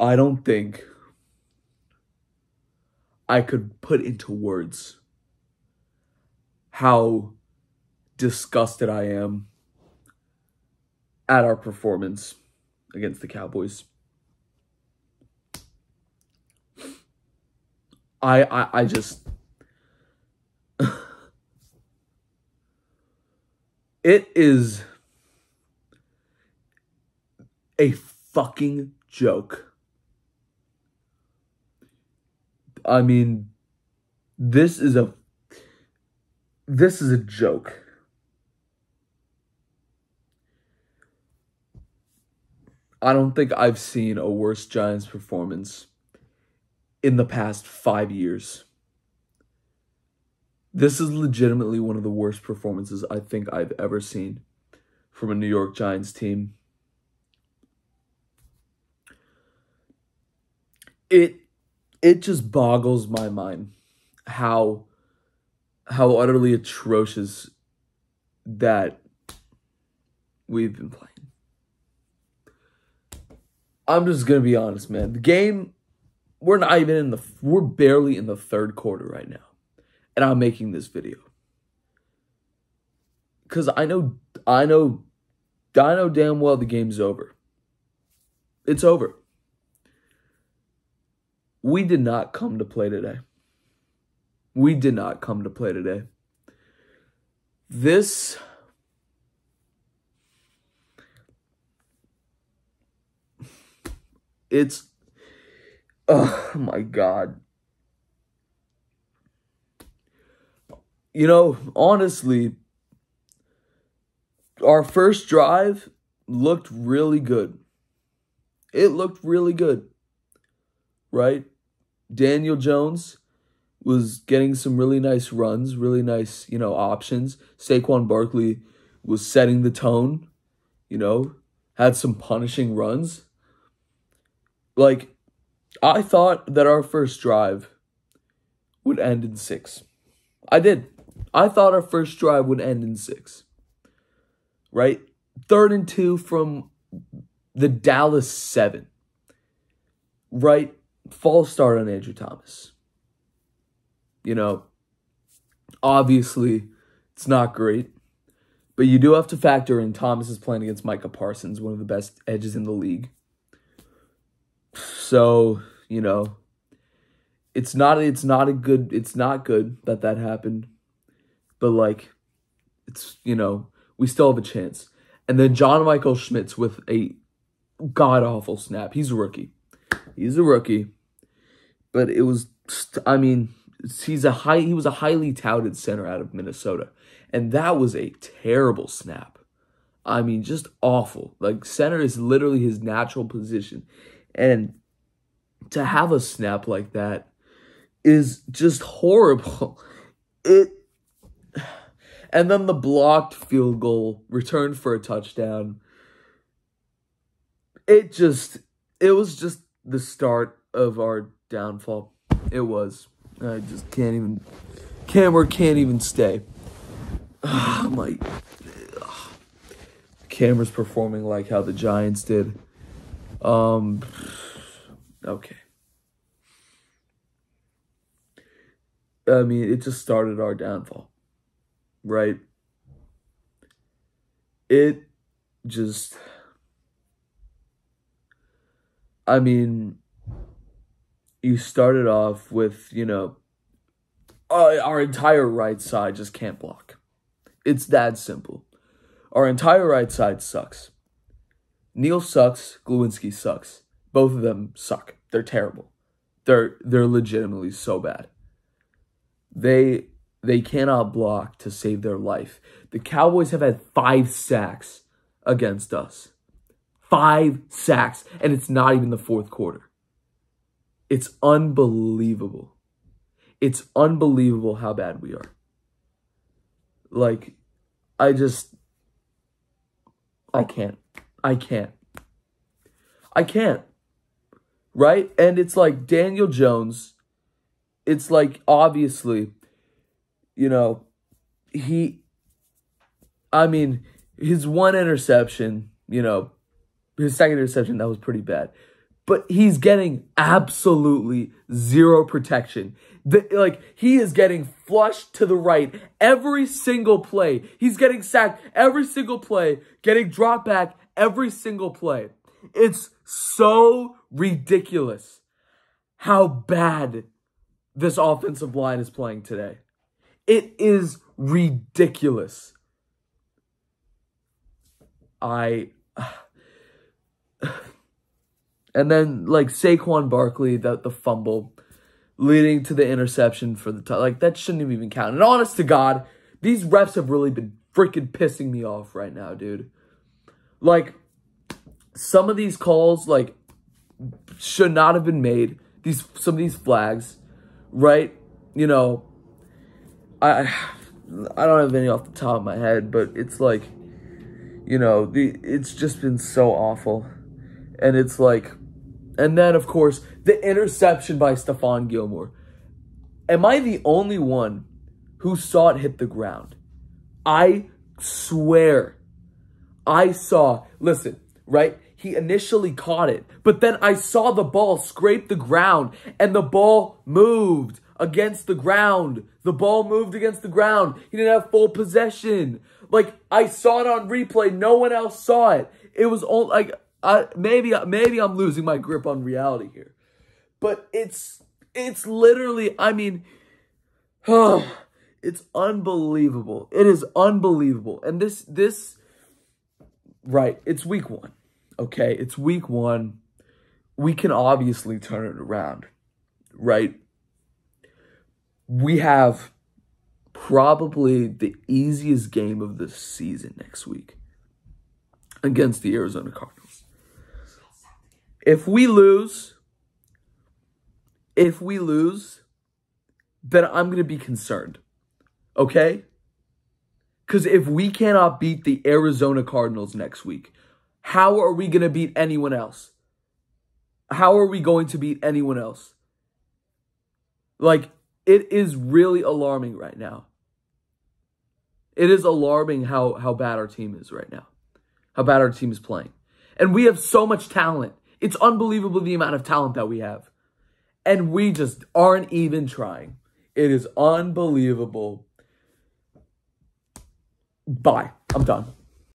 I don't think I could put into words how disgusted I am at our performance against the Cowboys. I I, I just it is a fucking joke. I mean, this is a this is a joke. I don't think I've seen a worse Giants performance in the past five years. This is legitimately one of the worst performances I think I've ever seen from a New York Giants team. It it just boggles my mind how how utterly atrocious that we've been playing. I'm just gonna be honest, man. The game, we're not even in the, we're barely in the third quarter right now, and I'm making this video because I know, I know, I know damn well the game's over. It's over. We did not come to play today. We did not come to play today. This it's oh my god. You know, honestly, our first drive looked really good. It looked really good. Right? Daniel Jones was getting some really nice runs, really nice, you know, options. Saquon Barkley was setting the tone, you know, had some punishing runs. Like, I thought that our first drive would end in six. I did. I thought our first drive would end in six. Right? Third and two from the Dallas seven. Right? False start on Andrew Thomas. You know, obviously, it's not great. But you do have to factor in Thomas is playing against Micah Parsons, one of the best edges in the league. So, you know, it's not it's not a good it's not good that that happened. But like it's, you know, we still have a chance. And then John Michael Schmitz with a god awful snap. He's a rookie. He's a rookie. But it was I mean, he's a high he was a highly touted center out of Minnesota. And that was a terrible snap. I mean, just awful. Like center is literally his natural position. And to have a snap like that is just horrible. It and then the blocked field goal returned for a touchdown. It just it was just the start of our downfall. It was. I just can't even camera can't even stay. my camera's performing like how the Giants did. Um Okay. I mean, it just started our downfall, right? It just, I mean, you started off with, you know, uh, our entire right side just can't block. It's that simple. Our entire right side sucks. Neal sucks, Glowinski sucks. Both of them suck. They're terrible. They're they're legitimately so bad. They they cannot block to save their life. The Cowboys have had 5 sacks against us. 5 sacks and it's not even the fourth quarter. It's unbelievable. It's unbelievable how bad we are. Like I just I can't. I can't. I can't right? And it's like Daniel Jones, it's like obviously, you know, he, I mean, his one interception, you know, his second interception, that was pretty bad. but he's getting absolutely zero protection. The, like he is getting flushed to the right every single play. He's getting sacked every single play, getting dropped back every single play. It's so ridiculous how bad this offensive line is playing today. It is ridiculous. I and then like Saquon Barkley, the the fumble leading to the interception for the like that shouldn't even count. And honest to God, these refs have really been freaking pissing me off right now, dude. Like some of these calls like should not have been made. These some of these flags, right? You know, I I don't have any off the top of my head, but it's like you know, the it's just been so awful. And it's like and then of course the interception by Stephon Gilmore. Am I the only one who saw it hit the ground? I swear I saw, listen, right? He initially caught it, but then I saw the ball scrape the ground and the ball moved against the ground. The ball moved against the ground. He didn't have full possession. Like I saw it on replay. No one else saw it. It was all like I, maybe maybe I'm losing my grip on reality here, but it's it's literally. I mean, oh, it's unbelievable. It is unbelievable. And this this right. It's week one. Okay, it's week one. We can obviously turn it around, right? We have probably the easiest game of the season next week against the Arizona Cardinals. If we lose, if we lose, then I'm going to be concerned. Okay? Because if we cannot beat the Arizona Cardinals next week, how are we going to beat anyone else? How are we going to beat anyone else? Like, it is really alarming right now. It is alarming how, how bad our team is right now, how bad our team is playing. And we have so much talent. It's unbelievable the amount of talent that we have. And we just aren't even trying. It is unbelievable. Bye. I'm done.